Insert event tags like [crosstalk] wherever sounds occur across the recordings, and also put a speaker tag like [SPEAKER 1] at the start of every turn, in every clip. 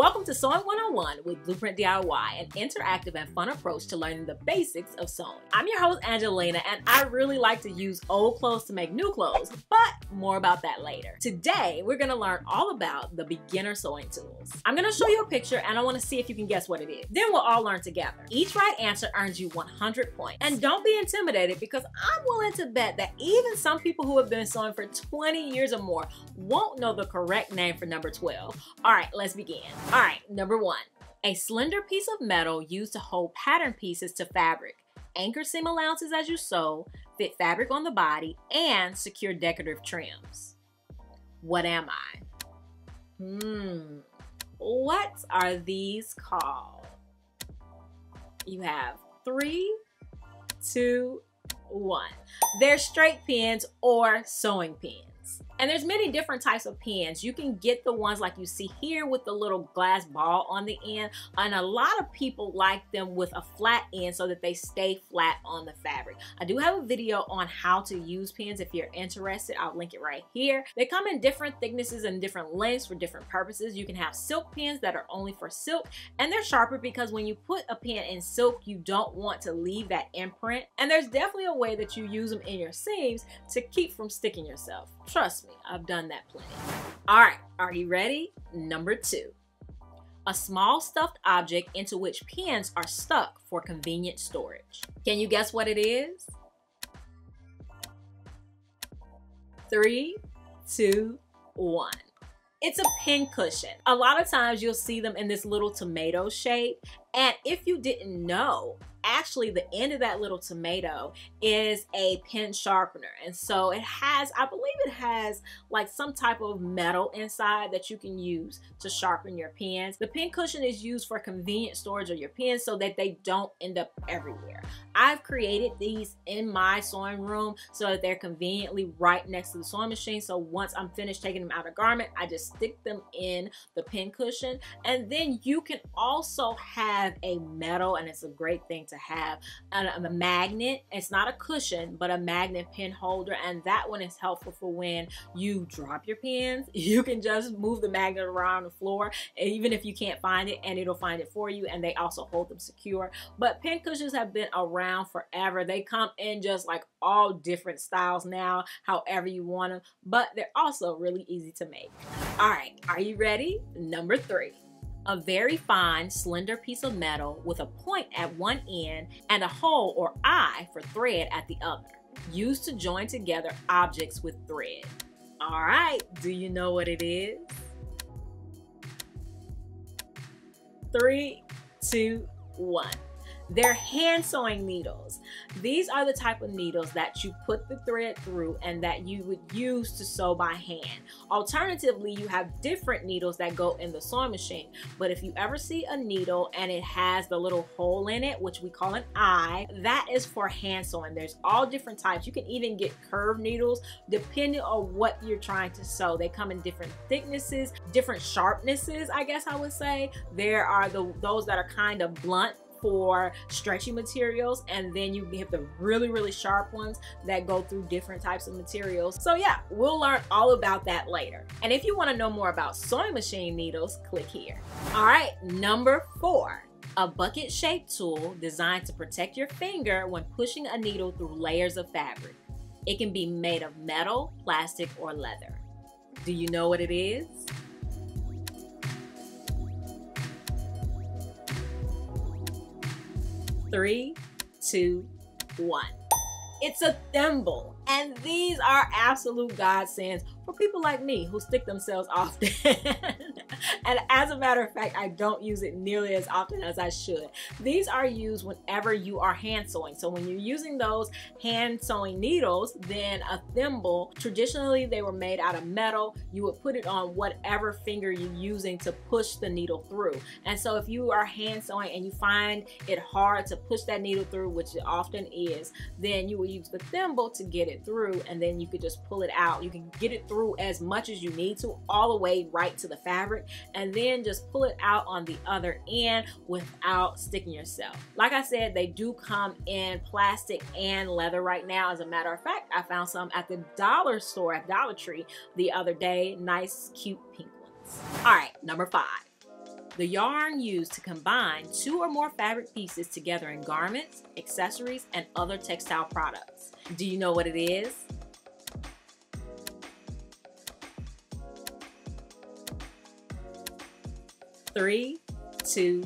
[SPEAKER 1] Welcome to Sewing 101 with Blueprint DIY, an interactive and fun approach to learning the basics of sewing. I'm your host, Angelina, and I really like to use old clothes to make new clothes, but more about that later. Today, we're gonna learn all about the beginner sewing tools. I'm gonna show you a picture and I wanna see if you can guess what it is. Then we'll all learn together. Each right answer earns you 100 points. And don't be intimidated because I'm willing to bet that even some people who have been sewing for 20 years or more won't know the correct name for number 12. All right, let's begin. All right, number one, a slender piece of metal used to hold pattern pieces to fabric, anchor seam allowances as you sew, fit fabric on the body, and secure decorative trims. What am I? Hmm, what are these called? You have three, two, one. They're straight pins or sewing pins. And there's many different types of pens. You can get the ones like you see here with the little glass ball on the end. And a lot of people like them with a flat end so that they stay flat on the fabric. I do have a video on how to use pens if you're interested. I'll link it right here. They come in different thicknesses and different lengths for different purposes. You can have silk pens that are only for silk and they're sharper because when you put a pen in silk, you don't want to leave that imprint. And there's definitely a way that you use them in your seams to keep from sticking yourself. Trust me, I've done that plenty. All right, are you ready? Number two. A small stuffed object into which pens are stuck for convenient storage. Can you guess what it is? Three, two, one. It's a pin cushion. A lot of times you'll see them in this little tomato shape. And if you didn't know, actually the end of that little tomato is a pen sharpener. And so it has I believe it has like some type of metal inside that you can use to sharpen your pens. The pen cushion is used for convenient storage of your pens so that they don't end up everywhere. I've created these in my sewing room so that they're conveniently right next to the sewing machine. So once I'm finished taking them out of garment I just stick them in the pen cushion. And then you can also have a metal and it's a great thing to have a, a magnet. It's not a cushion, but a magnet pen holder. And that one is helpful for when you drop your pens. [laughs] You can just move the magnet around the floor, even if you can't find it, and it'll find it for you. And they also hold them secure. But pen cushions have been around forever. They come in just like all different styles now, however you want them. But they're also really easy to make. All right, are you ready? Number three a very fine, slender piece of metal with a point at one end and a hole or eye for thread at the other, used to join together objects with thread. All right, do you know what it is? Three, two, one. They're hand sewing needles. These are the type of needles that you put the thread through and that you would use to sew by hand. Alternatively, you have different needles that go in the sewing machine. But if you ever see a needle and it has the little hole in it, which we call an eye, that is for hand sewing. There's all different types. You can even get curved needles depending on what you're trying to sew. They come in different thicknesses, different sharpnesses, I guess I would say. There are the those that are kind of blunt for stretchy materials and then you have the really really sharp ones that go through different types of materials. So yeah we'll learn all about that later. And if you want to know more about sewing machine needles click here. All right number four a bucket shaped tool designed to protect your finger when pushing a needle through layers of fabric. It can be made of metal plastic or leather. Do you know what it is Three, two, one. It's a thimble. And these are absolute godsends for people like me who stick themselves often. [laughs] and as a matter of fact, I don't use it nearly as often as I should. These are used whenever you are hand sewing. So when you're using those hand sewing needles, then a thimble, traditionally they were made out of metal. You would put it on whatever finger you're using to push the needle through. And so if you are hand sewing and you find it hard to push that needle through, which it often is, then you will use the thimble to get it through and then you could just pull it out. You can get it through as much as you need to all the way right to the fabric and then just pull it out on the other end without sticking yourself. Like I said, they do come in plastic and leather right now. As a matter of fact, I found some at the dollar store at Dollar Tree the other day. Nice, cute pink ones. All right, number five the yarn used to combine two or more fabric pieces together in garments, accessories, and other textile products. Do you know what it is? Three, two,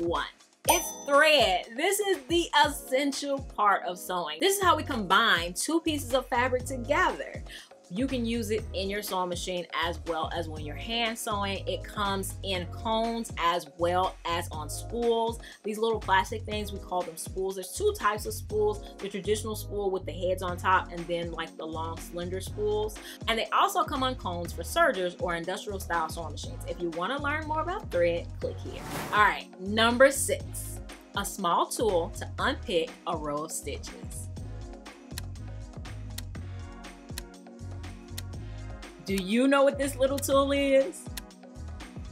[SPEAKER 1] one. It's thread. This is the essential part of sewing. This is how we combine two pieces of fabric together. You can use it in your sewing machine as well as when you're hand sewing. It comes in cones as well as on spools. These little plastic things, we call them spools. There's two types of spools. The traditional spool with the heads on top and then like the long slender spools. And they also come on cones for sergers or industrial style sewing machines. If you wanna learn more about thread, click here. All right, number six, a small tool to unpick a row of stitches. Do you know what this little tool is?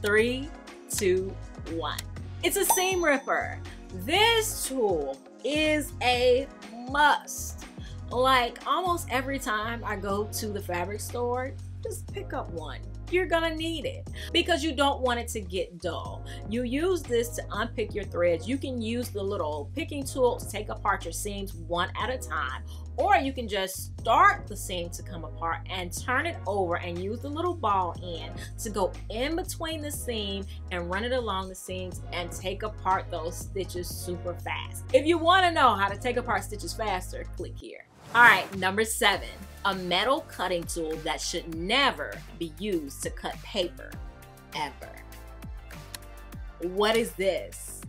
[SPEAKER 1] Three, two, one. It's a seam ripper. This tool is a must. Like almost every time I go to the fabric store, just pick up one you're gonna need it because you don't want it to get dull. You use this to unpick your threads. You can use the little picking tool to take apart your seams one at a time or you can just start the seam to come apart and turn it over and use the little ball end to go in between the seam and run it along the seams and take apart those stitches super fast. If you want to know how to take apart stitches faster, click here. All right, number seven, a metal cutting tool that should never be used to cut paper, ever. What is this?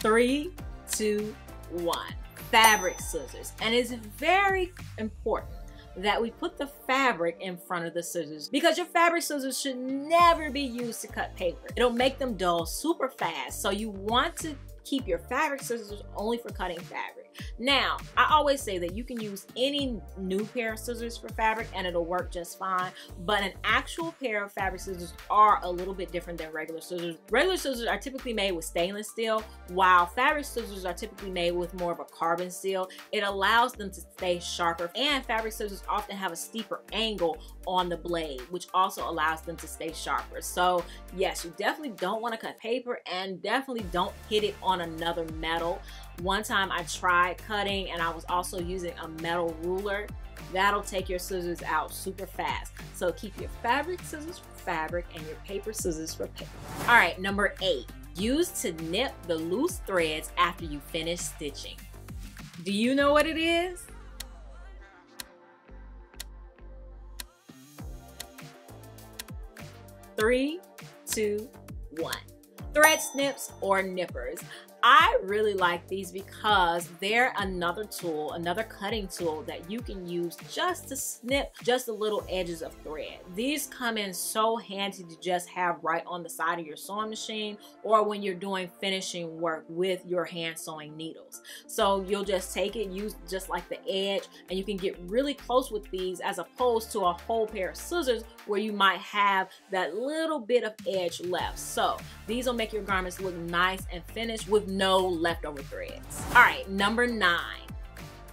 [SPEAKER 1] Three, two, one. Fabric scissors. And it's very important that we put the fabric in front of the scissors because your fabric scissors should never be used to cut paper. It'll make them dull super fast. So you want to keep your fabric scissors only for cutting fabric. Now, I always say that you can use any new pair of scissors for fabric and it'll work just fine, but an actual pair of fabric scissors are a little bit different than regular scissors. Regular scissors are typically made with stainless steel, while fabric scissors are typically made with more of a carbon steel. It allows them to stay sharper, and fabric scissors often have a steeper angle on the blade, which also allows them to stay sharper. So yes, you definitely don't want to cut paper and definitely don't hit it on another metal. One time I tried cutting and I was also using a metal ruler. That'll take your scissors out super fast. So keep your fabric scissors for fabric and your paper scissors for paper. All right, number eight, use to nip the loose threads after you finish stitching. Do you know what it is? Three, two, one. Thread snips or nippers. I really like these because they're another tool, another cutting tool that you can use just to snip just the little edges of thread. These come in so handy to just have right on the side of your sewing machine or when you're doing finishing work with your hand sewing needles. So you'll just take it, use just like the edge, and you can get really close with these as opposed to a whole pair of scissors where you might have that little bit of edge left. So these will make your garments look nice and finished with no leftover threads. All right, number nine,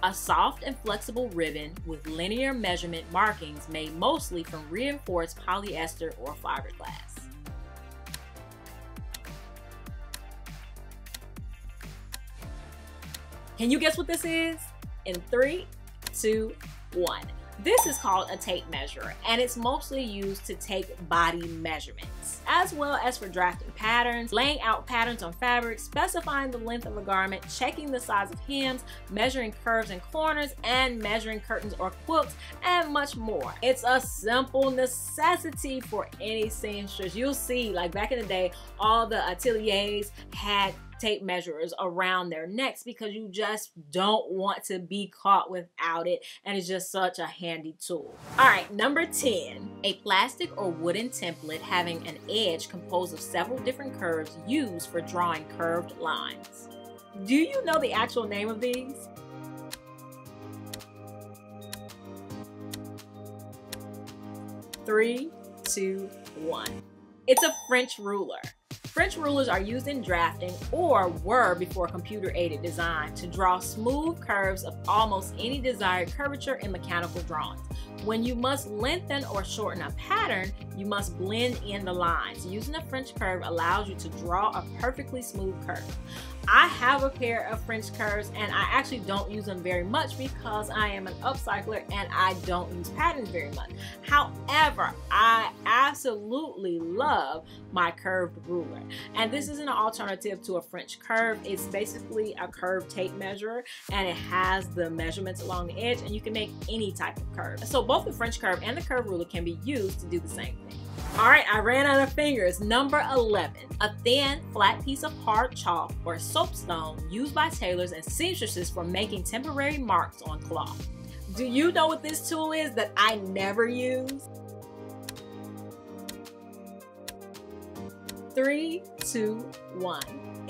[SPEAKER 1] a soft and flexible ribbon with linear measurement markings made mostly from reinforced polyester or fiberglass. Can you guess what this is? In three, two, one. This is called a tape measure and it's mostly used to take body measurements as well as for drafting patterns, laying out patterns on fabric, specifying the length of a garment, checking the size of hems, measuring curves and corners, and measuring curtains or quilts, and much more. It's a simple necessity for any seamstress. You'll see, like back in the day, all the ateliers had tape measures around their necks because you just don't want to be caught without it and it's just such a handy tool. All right, number 10, a plastic or wooden template having an edge composed of several different curves used for drawing curved lines. Do you know the actual name of these? Three, two, one. It's a French ruler. French rulers are used in drafting or were before computer-aided design to draw smooth curves of almost any desired curvature in mechanical drawings. When you must lengthen or shorten a pattern, you must blend in the lines. Using a French curve allows you to draw a perfectly smooth curve. I have a pair of French curves and I actually don't use them very much because I am an upcycler and I don't use patterns very much. However, I absolutely love my curved ruler. And this is an alternative to a French curve. It's basically a curved tape measure and it has the measurements along the edge and you can make any type of curve. So both the French curve and the curved ruler can be used to do the same thing. All right, I ran out of fingers. Number 11, a thin, flat piece of hard chalk or soapstone used by tailors and seamstresses for making temporary marks on cloth. Do you know what this tool is that I never use? Three, two, one.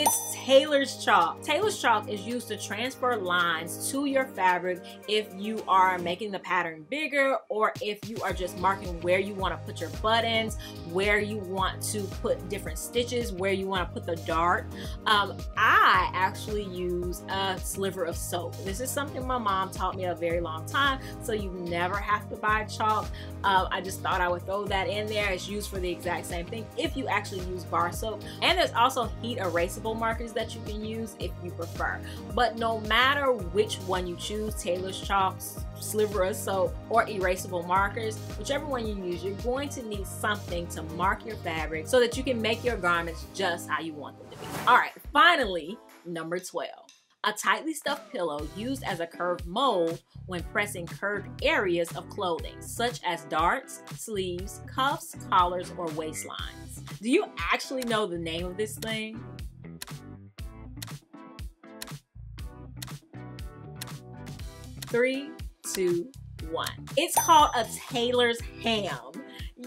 [SPEAKER 1] It's tailor's chalk. Tailor's chalk is used to transfer lines to your fabric if you are making the pattern bigger or if you are just marking where you want to put your buttons, where you want to put different stitches, where you want to put the dart. Um, I actually use a sliver of soap. This is something my mom taught me a very long time, so you never have to buy chalk. Um, I just thought I would throw that in there. It's used for the exact same thing if you actually use bar soap. And there's also heat erasable markers that you can use if you prefer. But no matter which one you choose, tailor's chalks, sliver of soap, or erasable markers, whichever one you use, you're going to need something to mark your fabric so that you can make your garments just how you want them to be. All right, finally, number 12 a tightly stuffed pillow used as a curved mold when pressing curved areas of clothing, such as darts, sleeves, cuffs, collars, or waistlines. Do you actually know the name of this thing? Three, two, one. It's called a tailor's ham.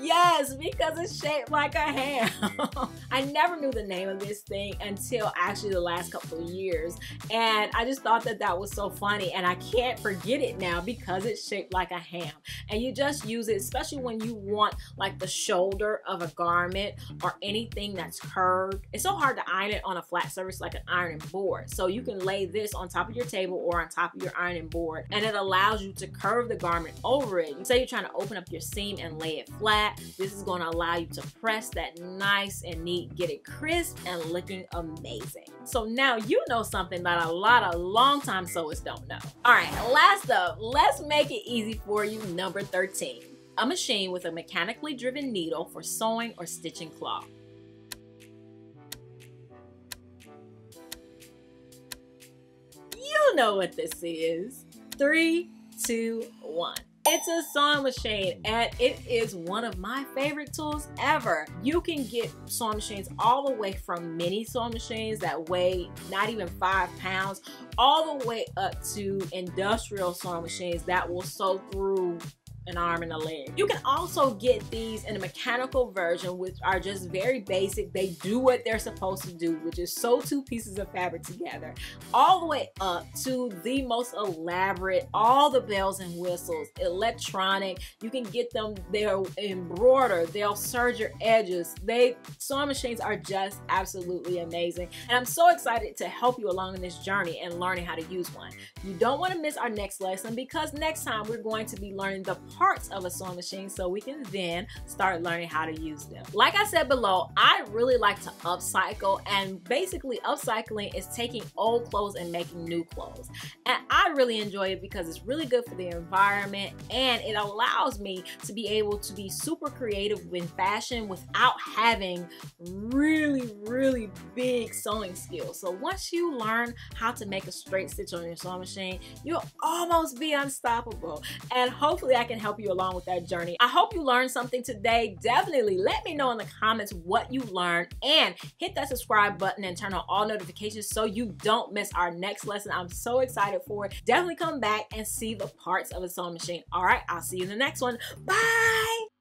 [SPEAKER 1] Yes, because it's shaped like a ham. [laughs] I never knew the name of this thing until actually the last couple of years. And I just thought that that was so funny. And I can't forget it now because it's shaped like a ham. And you just use it, especially when you want like the shoulder of a garment or anything that's curved. It's so hard to iron it on a flat surface like an ironing board. So you can lay this on top of your table or on top of your ironing board. And it allows you to curve the garment over it. Say you're trying to open up your seam and lay it flat This is going to allow you to press that nice and neat, get it crisp and looking amazing. So now you know something that a lot of long-time sewers don't know. All right, last up, let's make it easy for you, number 13. A machine with a mechanically driven needle for sewing or stitching cloth. You know what this is. Three, two, one. It's a sewing machine and it is one of my favorite tools ever. You can get sewing machines all the way from mini sewing machines that weigh not even five pounds all the way up to industrial sewing machines that will sew through an arm and a leg. You can also get these in a mechanical version which are just very basic. They do what they're supposed to do which is sew two pieces of fabric together all the way up to the most elaborate, all the bells and whistles, electronic. You can get them, they'll embroider, they'll serge your edges. They Sewing machines are just absolutely amazing and I'm so excited to help you along in this journey and learning how to use one. You don't want to miss our next lesson because next time we're going to be learning the parts of a sewing machine so we can then start learning how to use them. Like I said below, I really like to upcycle and basically upcycling is taking old clothes and making new clothes. And I really enjoy it because it's really good for the environment and it allows me to be able to be super creative with fashion without having really, really big sewing skills. So once you learn how to make a straight stitch on your sewing machine, you'll almost be unstoppable. And hopefully I can help you along with that journey. I hope you learned something today. Definitely let me know in the comments what you learned and hit that subscribe button and turn on all notifications so you don't miss our next lesson. I'm so excited for it. Definitely come back and see the parts of a sewing machine. All right, I'll see you in the next one. Bye.